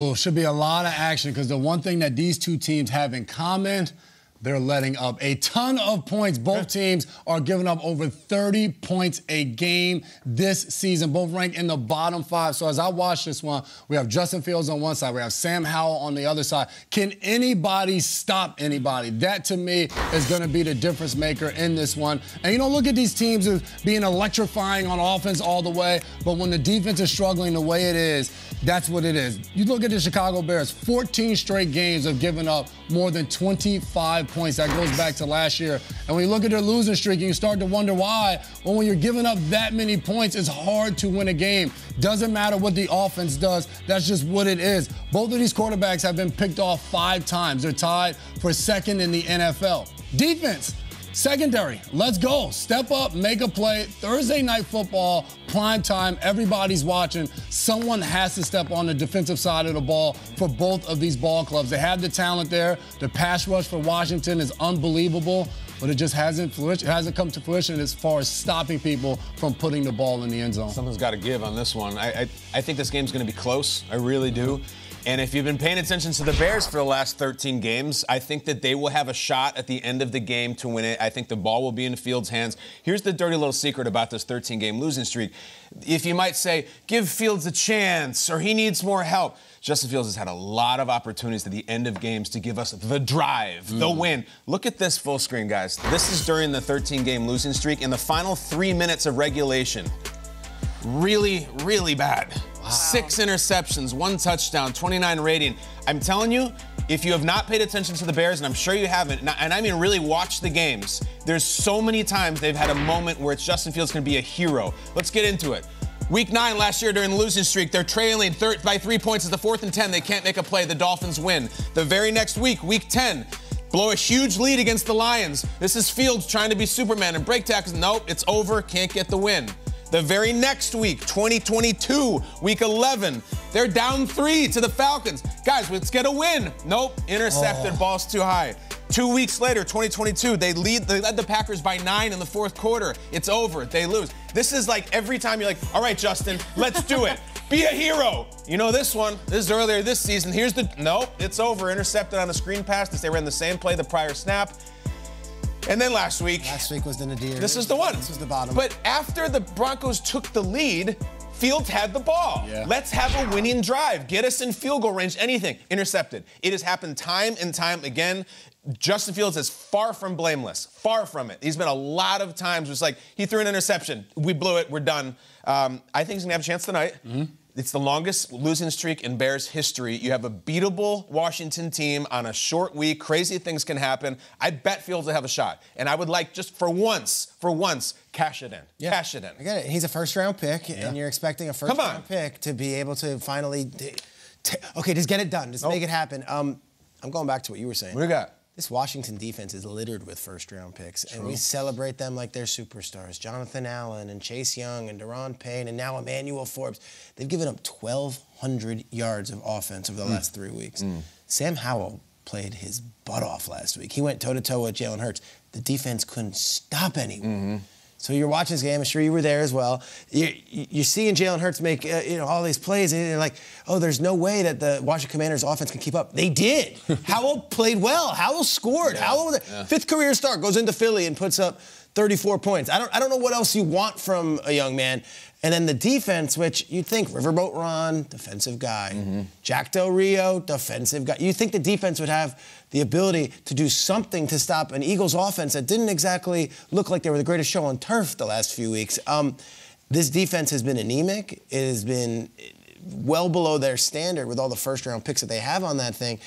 Well, should be a lot of action because the one thing that these two teams have in common they're letting up a ton of points. Both teams are giving up over 30 points a game this season, both ranked in the bottom five. So as I watch this one, we have Justin Fields on one side, we have Sam Howell on the other side. Can anybody stop anybody? That to me is going to be the difference maker in this one. And you know, look at these teams as being electrifying on offense all the way, but when the defense is struggling the way it is, that's what it is. You look at the Chicago Bears, 14 straight games of giving up more than 25 points. That goes back to last year. And when you look at their losing streak, you start to wonder why. Well, when you're giving up that many points, it's hard to win a game. Doesn't matter what the offense does. That's just what it is. Both of these quarterbacks have been picked off five times. They're tied for second in the NFL. Defense. Secondary, let's go. Step up, make a play. Thursday night football, prime time, everybody's watching. Someone has to step on the defensive side of the ball for both of these ball clubs. They have the talent there. The pass rush for Washington is unbelievable, but it just hasn't it hasn't come to fruition as far as stopping people from putting the ball in the end zone. Something's got to give on this one. I, I, I think this game's going to be close. I really do. And if you've been paying attention to the Bears for the last 13 games, I think that they will have a shot at the end of the game to win it. I think the ball will be in Fields' hands. Here's the dirty little secret about this 13 game losing streak. If you might say, give Fields a chance or he needs more help, Justin Fields has had a lot of opportunities at the end of games to give us the drive, mm. the win. Look at this full screen, guys. This is during the 13 game losing streak in the final three minutes of regulation. Really, really bad. Six interceptions, one touchdown, 29 rating. I'm telling you, if you have not paid attention to the Bears, and I'm sure you haven't, and I mean really watch the games, there's so many times they've had a moment where it's Justin Fields going to be a hero. Let's get into it. Week nine last year during the losing streak, they're trailing thir- by three points. It's the fourth and 10. They can't make a play. The Dolphins win. The very next week, week 10, blow a huge lead against the Lions. This is Fields trying to be Superman and break tackles. Nope, it's over. Can't get the win. The very next week, 2022, week 11, they're down three to the Falcons. Guys, let's get a win. Nope, intercepted, oh. ball's too high. Two weeks later, 2022, they lead they led the Packers by nine in the fourth quarter. It's over. They lose. This is like every time you're like, all right, Justin, let's do it. Be a hero. You know this one. This is earlier this season. Here's the nope, it's over. Intercepted on a screen pass. As they ran the same play the prior snap. And then last week. Last week was the Nadir. This is the one. This was the bottom. But after the Broncos took the lead, Fields had the ball. Yeah. Let's have a winning drive. Get us in field goal range, anything. Intercepted. It has happened time and time again. Justin Fields is far from blameless. Far from it. He's been a lot of times where it's like, he threw an interception. We blew it. We're done. Um, I think he's going to have a chance tonight. Mm-hmm. It's the longest losing streak in Bears history. You have a beatable Washington team on a short week. Crazy things can happen. I bet Fields will have a shot. And I would like just for once, for once, cash it in. Yeah. Cash it in. I get it. He's a first round pick, yeah. and you're expecting a first round pick to be able to finally. T- okay, just get it done. Just make it happen. Um, I'm going back to what you were saying. What do you got? This Washington defense is littered with first round picks, True. and we celebrate them like they're superstars. Jonathan Allen and Chase Young and Daron Payne and now Emmanuel Forbes. They've given up 1,200 yards of offense over the mm. last three weeks. Mm. Sam Howell played his butt off last week. He went toe to toe with Jalen Hurts. The defense couldn't stop anyone. Mm-hmm. So you're watching this game. I'm sure you were there as well. You're, you're seeing Jalen Hurts make uh, you know all these plays, and you're like, oh, there's no way that the Washington Commanders' offense can keep up. They did. Howell played well. Howell scored. Yeah. Howell, yeah. fifth career start, goes into Philly and puts up 34 points. I don't, I don't know what else you want from a young man. And then the defense, which you'd think Riverboat Ron, defensive guy, mm-hmm. Jack Del Rio, defensive guy. You think the defense would have the ability to do something to stop an Eagles offense that didn't exactly look like they were the greatest show on turf the last few weeks. Um, this defense has been anemic. It has been well below their standard with all the first round picks that they have on that thing.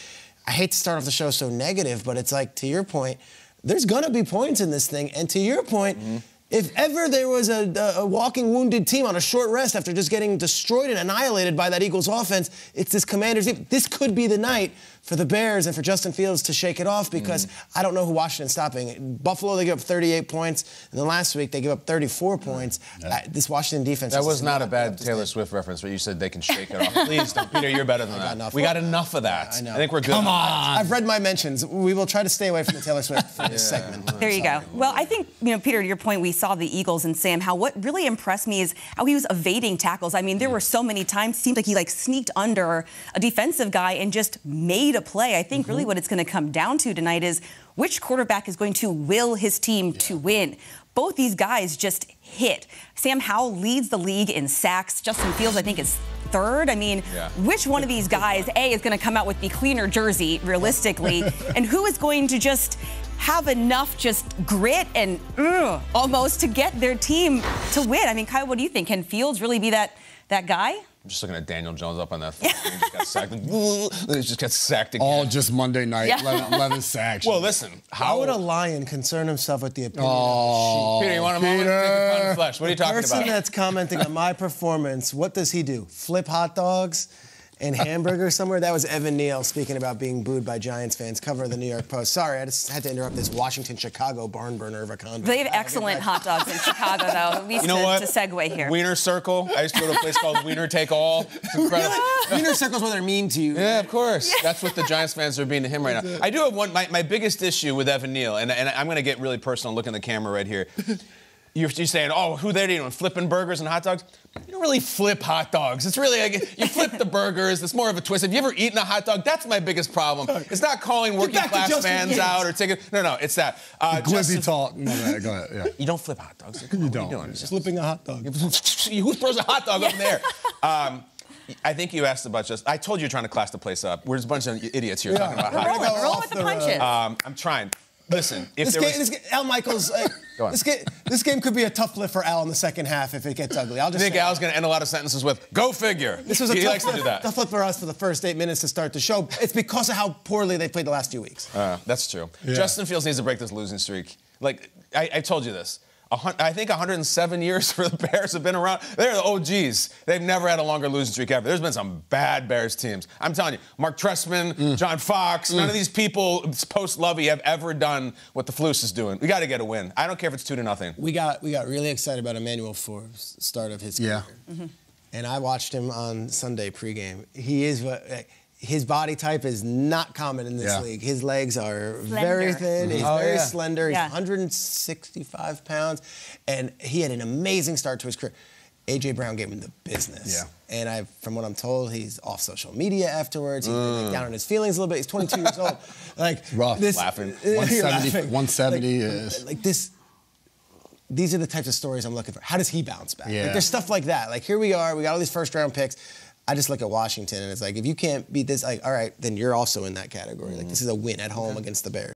I hate to start off the show so negative, but it's like, to your point, there's going to be points in this thing. And to your point, mm-hmm. If ever there was a, a, walking wounded team on a short rest after just getting destroyed and annihilated by that Eagles offense, it's this Commanders team. This could be the night for the Bears and for Justin Fields to shake it off because mm. I don't know who Washington's stopping. Buffalo, they give up 38 points, and then last week they give up 34 points. Yeah. this Washington defense. That was not a bad Taylor Swift reference, but you said they can shake it off. Please, don't. Peter, you're better than that. Got we got enough of that. Yeah, I know. I think we're good. Come on. I've read my mentions. We will try to stay away from the Taylor Swift for this segment. There you go. Well, I think you know, Peter, to your point, we saw the Eagles and Sam Howell what really impressed me is how he was evading tackles. I mean, there were so many times it seemed like he like sneaked under a defensive guy and just made a play. I think mm-hmm. really what it's going to come down to tonight is which quarterback is going to will his team yeah. to win. Both these guys just hit. Sam Howell leads the league in sacks. Justin Fields, I think, is third. I mean, yeah. which one of these guys, A, is going to come out with the cleaner jersey, realistically, and who is going to just have enough just grit and uh, almost to get their team to win? I mean, Kyle, what do you think? Can Fields really be that that guy? I'm just looking at Daniel Jones up on that. he just got sacked. he just got sacked again. All just Monday night. Yeah. 11, 11 sacks. Well, listen. How would a lion concern himself with the opinion oh, of Peter, you want a Peter. moment to take a pound flesh? What are you talking about? The person that's commenting on my performance, what does he do? Flip hot dogs? In Hamburger somewhere. That was Evan Neal speaking about being booed by Giants fans. Cover of the New York Post. Sorry, I just had to interrupt this Washington Chicago barn burner of a convo. They have excellent hot dogs in Chicago, though. At least you know to, what? to segue here. Wiener Circle. I used to go to a place called Wiener Take All. It's incredible. Wiener Circle's where they're mean to you. Yeah, of course. Yeah. That's what the Giants fans are being to him right now. I do have one. My, my biggest issue with Evan Neal, and, and I'm going to get really personal. Look in the camera right here. You're, you're saying, oh, who they doing? Flipping burgers and hot dogs? You don't really flip hot dogs. It's really like you flip the burgers. It's more of a twist. Have you ever eaten a hot dog? That's my biggest problem. It's not calling working class fans out or taking. No, no, it's that. Uh, Glizzy talk. No, no, go ahead. Yeah. You don't flip hot dogs. You don't. You doing? Flipping a hot dog. Who throws a hot dog up in there? Um, I think you asked about just. I told you you're trying to class the place up. We're just a bunch of idiots here yeah. talking about hot dogs. Roll with the punches. Um, I'm trying. Listen, if this game, was... this, Al Michaels, uh, this, game, this game could be a tough flip for Al in the second half if it gets ugly. I'll just I think Al's going to end a lot of sentences with "Go figure." This was a he tough, likes to do that. tough flip for us for the first eight minutes to start the show. It's because of how poorly they played the last few weeks. Uh, that's true. Yeah. Justin Fields needs to break this losing streak. Like I, I told you this. I think 107 years for the Bears have been around. They're the OGs. They've never had a longer losing streak ever. There's been some bad Bears teams. I'm telling you, Mark Trestman, mm. John Fox, mm. none of these people post Lovie have ever done what the Flus is doing. We got to get a win. I don't care if it's two to nothing. We got we got really excited about Emmanuel Forbes start of his career. Yeah. Mm-hmm. And I watched him on Sunday pregame. He is his body type is not common in this yeah. league. His legs are slender. very thin. Mm-hmm. He's oh, very yeah. slender. He's yeah. 165 pounds, and he had an amazing start to his career. AJ Brown gave him the business. Yeah. And I, from what I'm told, he's off social media afterwards. He's mm. like, down on his feelings a little bit. He's 22 years old. Like rough, this, laughing. 170, laughing. 170 like, is like this. These are the types of stories I'm looking for. How does he bounce back? Yeah. Like, there's stuff like that. Like here we are. We got all these first round picks. I just look at Washington and it's like if you can't beat this, like all right, then you're also in that category. Like this is a win at home against the Bears.